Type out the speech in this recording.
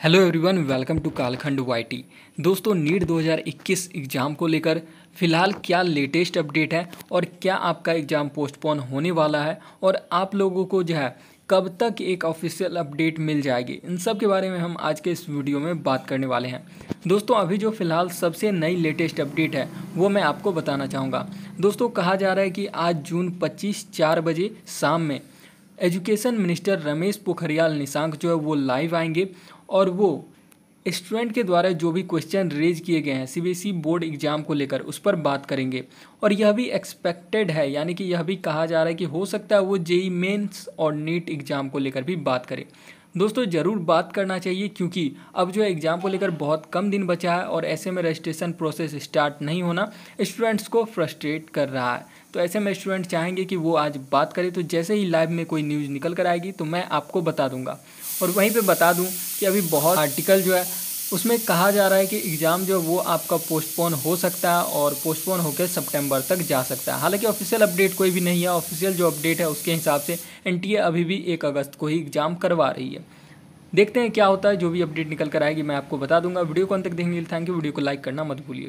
Hello everyone, welcome to Kaalkhand YT दोस्तों, NEET 2021 exam को लेकर फ़िलहाल क्या लेटेस्ट अपडेट है और क्या आपका एग्ज़ाम पोस्टपोन होने वाला है और आप लोगों को जो है कब तक एक ऑफिशियल अपडेट मिल जाएगी, इन सब के बारे में हम आज के इस वीडियो में बात करने वाले हैं। दोस्तों, अभी जो फ़िलहाल सबसे नई लेटेस्ट अपडेट है, वो मैं आपको बताना चाहूँगा। दोस्तों, कहा जा रहा है कि आज जून पच्चीस चार बजे शाम में एजुकेशन मिनिस्टर रमेश पोखरियाल निशांक जो है वो लाइव आएँगे और वो स्टूडेंट के द्वारा जो भी क्वेश्चन रेज किए गए हैं सीबीएसई बोर्ड एग्ज़ाम को लेकर, उस पर बात करेंगे। और यह भी एक्सपेक्टेड है, यानी कि यह भी कहा जा रहा है कि हो सकता है वो जेई मेंस और नीट एग्ज़ाम को लेकर भी बात करें। दोस्तों, ज़रूर बात करना चाहिए क्योंकि अब जो है एग्ज़ाम को लेकर बहुत कम दिन बचा है और ऐसे में रजिस्ट्रेशन प्रोसेस स्टार्ट नहीं होना स्टूडेंट्स को फ्रस्ट्रेट कर रहा है। तो ऐसे में स्टूडेंट चाहेंगे कि वो आज बात करें तो जैसे ही लाइव में कोई न्यूज़ निकल कर आएगी तो मैं आपको बता दूँगा। और वहीं पे बता दूँ कि अभी बहुत आर्टिकल जो है उसमें कहा जा रहा है कि एग्ज़ाम जो वो आपका पोस्टपोन हो सकता है और पोस्टपोन होकर सितंबर तक जा सकता है। हालाँकि ऑफिशियल अपडेट कोई भी नहीं है। ऑफिशियल जो अपडेट है उसके हिसाब से एनटीए अभी भी एक अगस्त को ही एग्ज़ाम करवा रही है। देखते हैं क्या होता है, जो भी अपडेट निकल कर आएगी मैं आपको बता दूँगा। वीडियो को अंत तक देखेंगे थैंक यू। वीडियो को लाइक करना मत भूलिए।